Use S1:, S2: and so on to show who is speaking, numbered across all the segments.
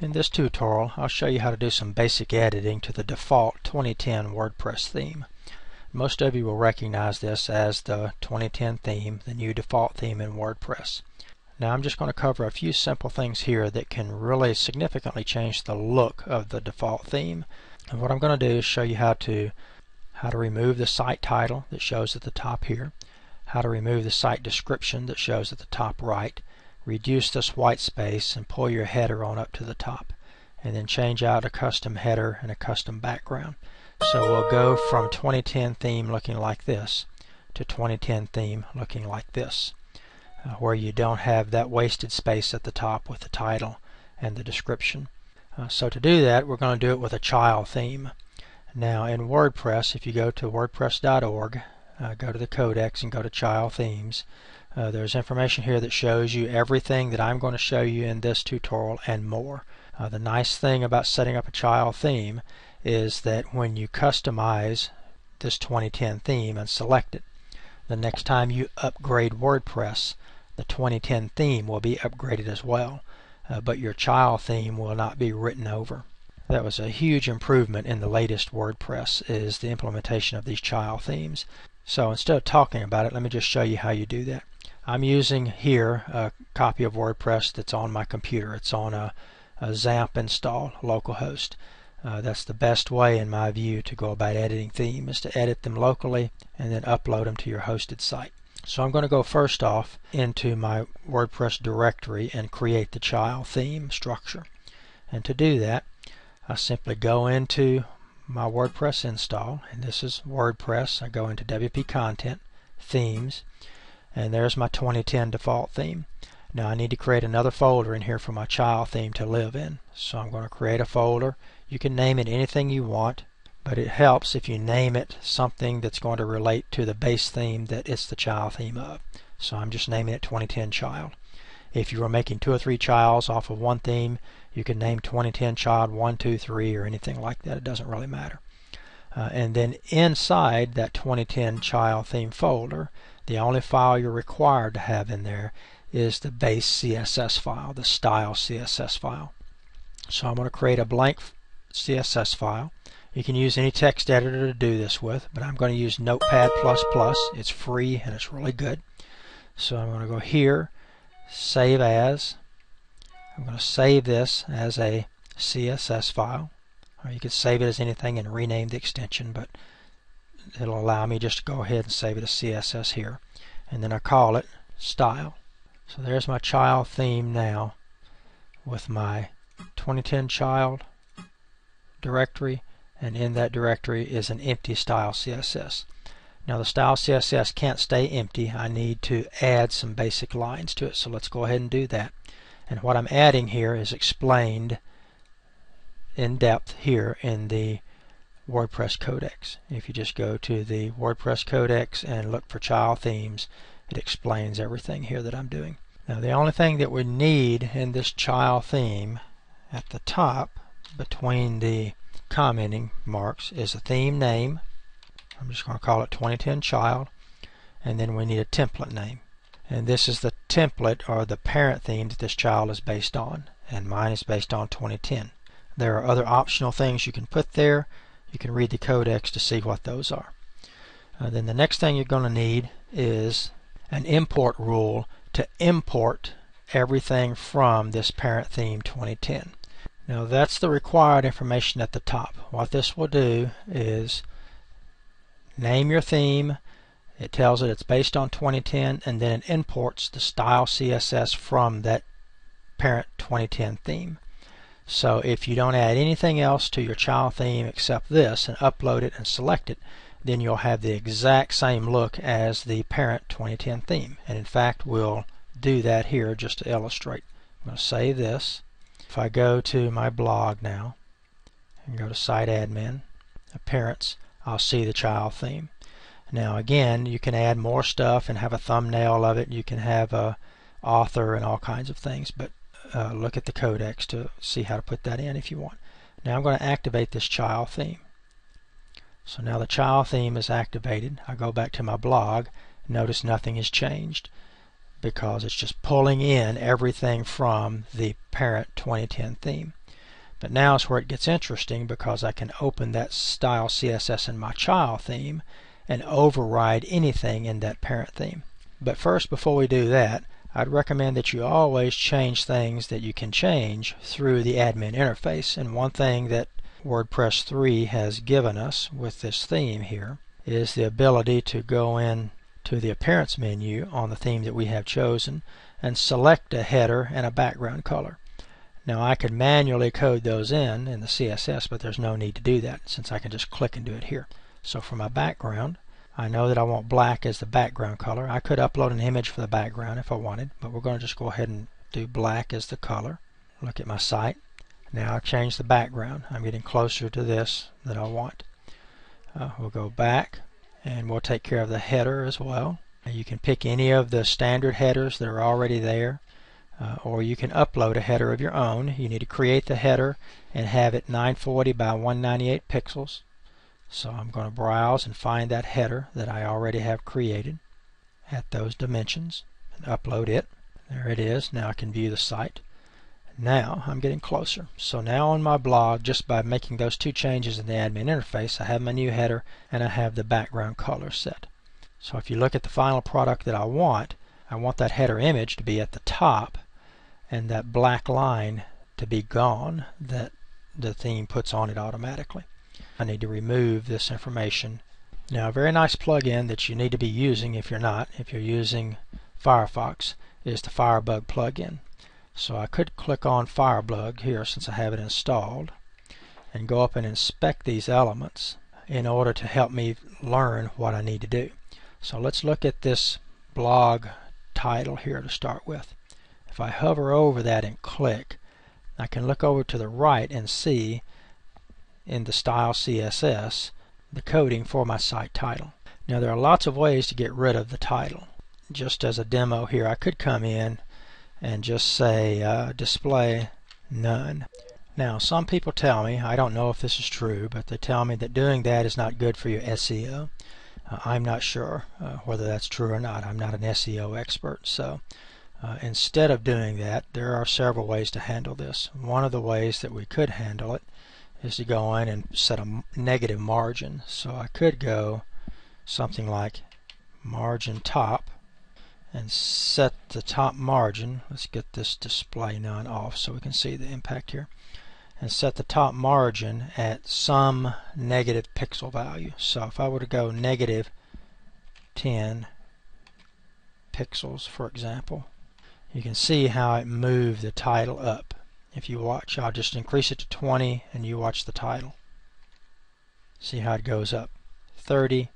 S1: In this tutorial I'll show you how to do some basic editing to the default 2010 WordPress theme. Most of you will recognize this as the 2010 theme, the new default theme in WordPress. Now I'm just going to cover a few simple things here that can really significantly change the look of the default theme. And what I'm going to do is show you how to how to remove the site title that shows at the top here, how to remove the site description that shows at the top right, reduce this white space and pull your header on up to the top and then change out a custom header and a custom background. So we'll go from 2010 theme looking like this to 2010 theme looking like this uh, where you don't have that wasted space at the top with the title and the description. Uh, so to do that we're going to do it with a child theme. Now in WordPress if you go to wordpress.org uh, go to the codex and go to child themes uh, there's information here that shows you everything that I'm going to show you in this tutorial and more. Uh, the nice thing about setting up a child theme is that when you customize this 2010 theme and select it, the next time you upgrade WordPress, the 2010 theme will be upgraded as well, uh, but your child theme will not be written over. That was a huge improvement in the latest WordPress is the implementation of these child themes. So instead of talking about it, let me just show you how you do that. I'm using here a copy of WordPress that's on my computer. It's on a, a XAMPP install localhost. Uh, that's the best way in my view to go about editing themes to edit them locally and then upload them to your hosted site. So I'm going to go first off into my WordPress directory and create the child theme structure. And to do that, I simply go into my WordPress install, and this is WordPress. I go into WP Content, Themes, and there's my 2010 default theme. Now I need to create another folder in here for my child theme to live in. So I'm going to create a folder. You can name it anything you want, but it helps if you name it something that's going to relate to the base theme that it's the child theme of. So I'm just naming it 2010 child. If you are making two or three childs off of one theme, you can name 2010 child 1, 2, 3 or anything like that. It doesn't really matter. Uh, and then inside that 2010 child theme folder, the only file you're required to have in there is the base CSS file, the style CSS file. So I'm going to create a blank CSS file. You can use any text editor to do this with, but I'm going to use Notepad++. It's free and it's really good. So I'm going to go here, Save As. I'm going to save this as a CSS file. Or you could save it as anything and rename the extension, but it'll allow me just to go ahead and save it as CSS here. And then I call it style. So there's my child theme now with my 2010 child directory. And in that directory is an empty style CSS now the style CSS can't stay empty. I need to add some basic lines to it. So let's go ahead and do that. And what I'm adding here is explained in depth here in the WordPress Codex. If you just go to the WordPress Codex and look for child themes, it explains everything here that I'm doing. Now the only thing that we need in this child theme at the top between the commenting marks is a theme name. I'm just going to call it 2010 child and then we need a template name. And this is the template or the parent theme that this child is based on and mine is based on 2010. There are other optional things you can put there you can read the codex to see what those are. Uh, then the next thing you're going to need is an import rule to import everything from this parent theme 2010. Now that's the required information at the top. What this will do is name your theme, it tells it it's based on 2010 and then it imports the style CSS from that parent 2010 theme. So if you don't add anything else to your child theme except this and upload it and select it, then you'll have the exact same look as the parent 2010 theme. And in fact, we'll do that here just to illustrate. I'm going to save this. If I go to my blog now and go to Site Admin, Appearance, I'll see the child theme. Now again, you can add more stuff and have a thumbnail of it. You can have a author and all kinds of things, but uh, look at the codex to see how to put that in if you want. Now I'm going to activate this child theme. So now the child theme is activated. I go back to my blog. Notice nothing has changed because it's just pulling in everything from the parent 2010 theme. But now is where it gets interesting because I can open that style CSS in my child theme and override anything in that parent theme. But first, before we do that, I'd recommend that you always change things that you can change through the admin interface. And one thing that WordPress 3 has given us with this theme here is the ability to go in to the appearance menu on the theme that we have chosen and select a header and a background color. Now I could manually code those in in the CSS but there's no need to do that since I can just click and do it here. So for my background I know that I want black as the background color. I could upload an image for the background if I wanted, but we're going to just go ahead and do black as the color. Look at my site. Now I've changed the background. I'm getting closer to this that I want. Uh, we'll go back and we'll take care of the header as well. You can pick any of the standard headers that are already there. Uh, or you can upload a header of your own. You need to create the header and have it 940 by 198 pixels. So I'm going to browse and find that header that I already have created at those dimensions and upload it. There it is. Now I can view the site. Now I'm getting closer. So now on my blog, just by making those two changes in the admin interface, I have my new header and I have the background color set. So if you look at the final product that I want, I want that header image to be at the top and that black line to be gone that the theme puts on it automatically. I need to remove this information. Now a very nice plugin that you need to be using if you're not, if you're using Firefox, is the Firebug plugin. So I could click on Firebug here since I have it installed and go up and inspect these elements in order to help me learn what I need to do. So let's look at this blog title here to start with. If I hover over that and click, I can look over to the right and see in the style CSS the coding for my site title. Now there are lots of ways to get rid of the title. Just as a demo here I could come in and just say uh, display none. Now some people tell me, I don't know if this is true, but they tell me that doing that is not good for your SEO. Uh, I'm not sure uh, whether that's true or not. I'm not an SEO expert. So uh, instead of doing that, there are several ways to handle this. One of the ways that we could handle it is to go in and set a negative margin. So I could go something like margin top and set the top margin. Let's get this display none off so we can see the impact here. And set the top margin at some negative pixel value. So if I were to go negative 10 pixels, for example, you can see how it moved the title up. If you watch, I'll just increase it to 20 and you watch the title. See how it goes up. 30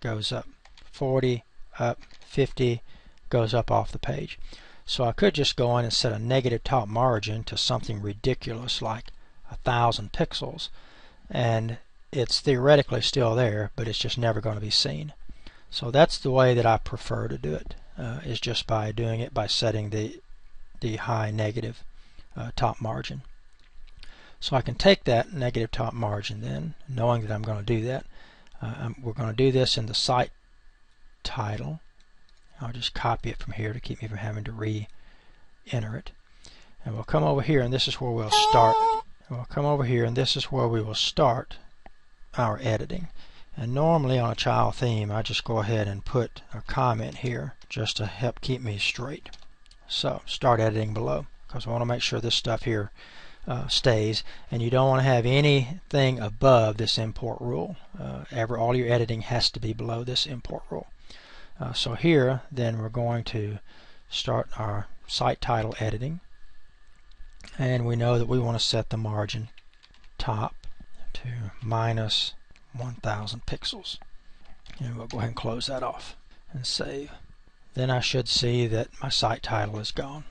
S1: goes up. 40 up. 50 goes up off the page. So I could just go in and set a negative top margin to something ridiculous like a thousand pixels and it's theoretically still there but it's just never going to be seen. So that's the way that I prefer to do it. Uh, is just by doing it by setting the the high negative uh, top margin. So I can take that negative top margin then, knowing that I'm going to do that. Uh, we're going to do this in the site title. I'll just copy it from here to keep me from having to re-enter it. And we'll come over here and this is where we'll start. We'll come over here and this is where we will start our editing. And normally on a child theme I just go ahead and put a comment here just to help keep me straight. So start editing below because I want to make sure this stuff here uh, stays. And you don't want to have anything above this import rule. Uh, ever all your editing has to be below this import rule. Uh, so here then we're going to start our site title editing. And we know that we want to set the margin top to minus 1000 pixels. And we'll go ahead and close that off and save. Then I should see that my site title is gone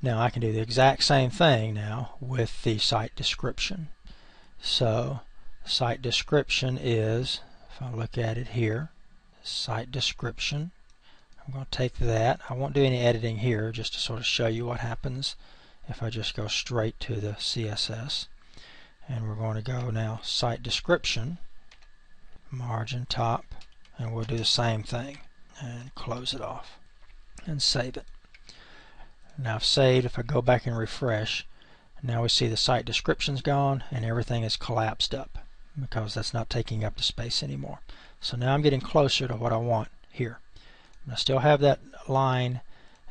S1: now I can do the exact same thing now with the site description. So site description is, if I look at it here, site description. I'm going to take that. I won't do any editing here just to sort of show you what happens if I just go straight to the CSS. And we're going to go now site description, margin top, and we'll do the same thing and close it off and save it. Now I've saved, if I go back and refresh, Now we see the site description's gone and everything is collapsed up because that's not taking up the space anymore. So now I'm getting closer to what I want here. I still have that line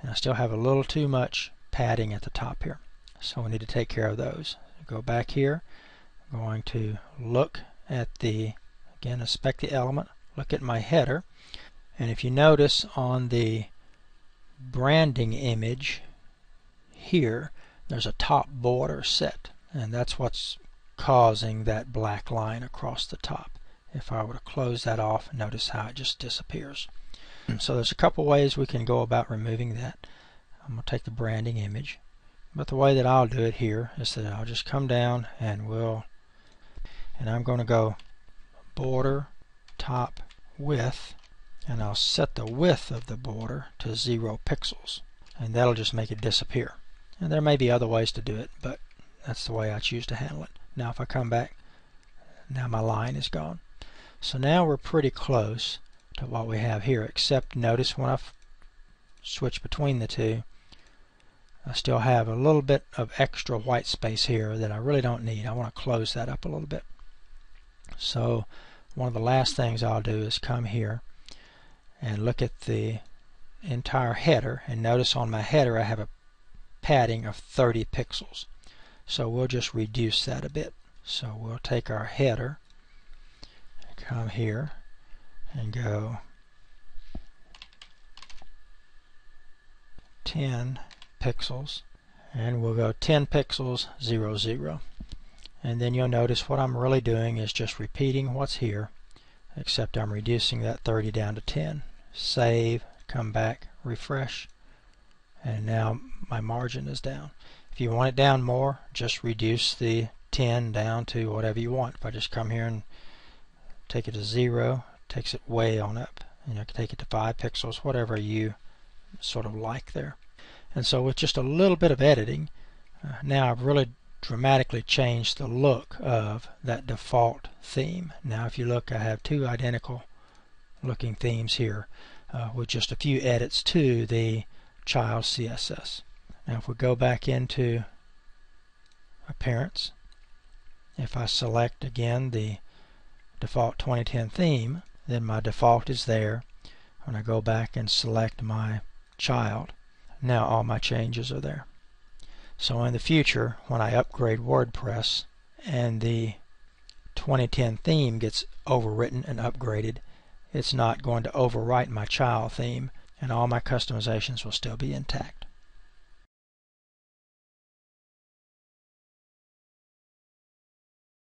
S1: and I still have a little too much padding at the top here. So we need to take care of those. Go back here. I'm going to look at the, again, inspect the element, look at my header. And if you notice on the branding image here, there's a top border set. And that's what's causing that black line across the top. If I were to close that off, notice how it just disappears. So there's a couple ways we can go about removing that. I'm going to take the branding image. But the way that I'll do it here is that I'll just come down and we'll and I'm going to go border top width and I'll set the width of the border to zero pixels and that'll just make it disappear. And there may be other ways to do it but that's the way I choose to handle it. Now if I come back now my line is gone. So now we're pretty close to what we have here except notice when I switch between the two I still have a little bit of extra white space here that I really don't need. I want to close that up a little bit. So one of the last things I'll do is come here and look at the entire header and notice on my header I have a padding of 30 pixels. So we'll just reduce that a bit. So we'll take our header, come here and go 10 pixels and we'll go 10 pixels 0 0 and then you'll notice what I'm really doing is just repeating what's here except I'm reducing that 30 down to 10 save come back refresh and now my margin is down if you want it down more just reduce the 10 down to whatever you want if I just come here and take it to 0 takes it way on up you know, take it to 5 pixels whatever you sort of like there and so with just a little bit of editing, uh, now I've really dramatically changed the look of that default theme. Now if you look, I have two identical looking themes here uh, with just a few edits to the child CSS. Now if we go back into Appearance, if I select again the default 2010 theme, then my default is there. When I go back and select my child, now all my changes are there. So in the future, when I upgrade WordPress and the 2010 theme gets overwritten and upgraded, it's not going to overwrite my child theme and all my customizations will still be intact.